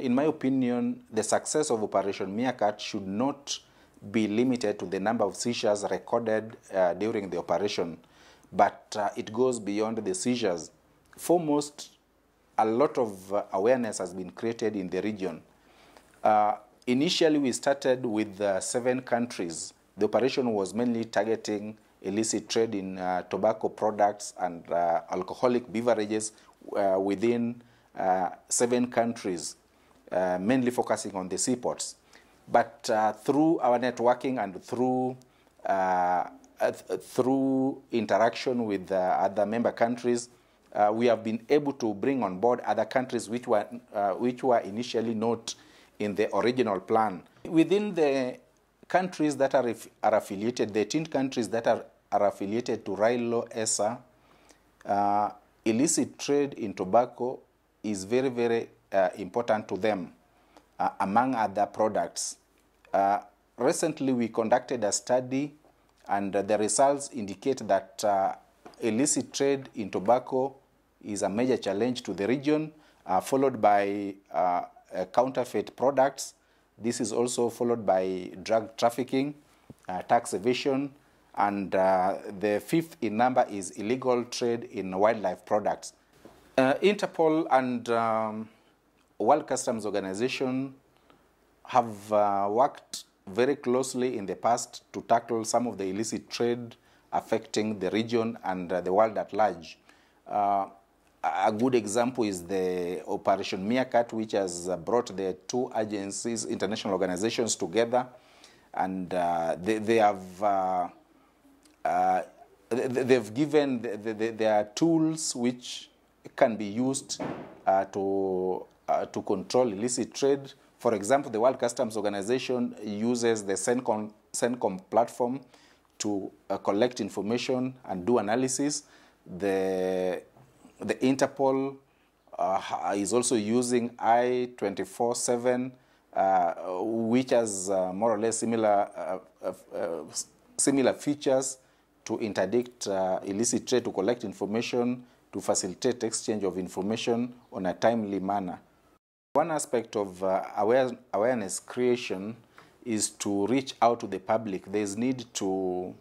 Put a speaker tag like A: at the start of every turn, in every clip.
A: In my opinion, the success of Operation Meerkat should not be limited to the number of seizures recorded uh, during the operation, but uh, it goes beyond the seizures. Foremost, a lot of uh, awareness has been created in the region. Uh, initially, we started with uh, seven countries. The operation was mainly targeting illicit trade in uh, tobacco products and alcoholic beverages within seven countries, uh, mainly focusing on the seaports. But uh, through our networking and through uh, uh, th- through interaction with uh, other member countries, uh, we have been able to bring on board other countries which were uh, which were initially not in the original plan. Within the countries that are, are affiliated, the 18 countries that are, are affiliated to RILO ESA, uh, illicit trade in tobacco is very, very uh, important to them, uh, among other products. Uh, recently, we conducted a study, and the results indicate that uh, illicit trade in tobacco is a major challenge to the region, uh, followed by uh, counterfeit products. This is also followed by drug trafficking, tax evasion, and the fifth in number is illegal trade in wildlife products. Interpol and um, World Customs Organization have uh, worked very closely in the past to tackle some of the illicit trade affecting the region and uh, the world at large. Uh, a good example is the Operation Meerkat, which has uh, brought the two agencies, international organizations together, and uh, they, they have uh, they- they've given the, the, the, their tools which can be used to uh, to control illicit trade. For example, the World Customs Organization uses the CENcomm, CENcomm platform to uh, collect information and do analysis. The the Interpol uh, is also using I-24/7, uh, which has uh, more or less similar similar features to interdict illicit trade, to collect information, to facilitate exchange of information on a timely manner. One aspect of uh, aware, awareness creation is to reach out to the public. There's need to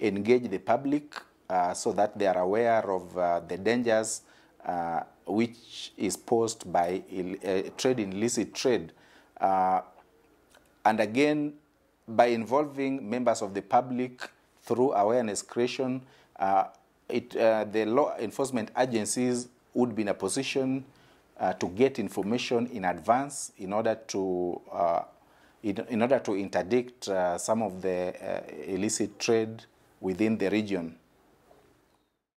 A: engage the public uh, so that they are aware of uh, the dangers uh, which is posed by uh, trade in illicit trade. Uh, and again, by involving members of the public through awareness creation, it, the law enforcement agencies would be in a position uh, to get information in advance in order to uh, in, in order to interdict uh, some of the uh, illicit trade within the region.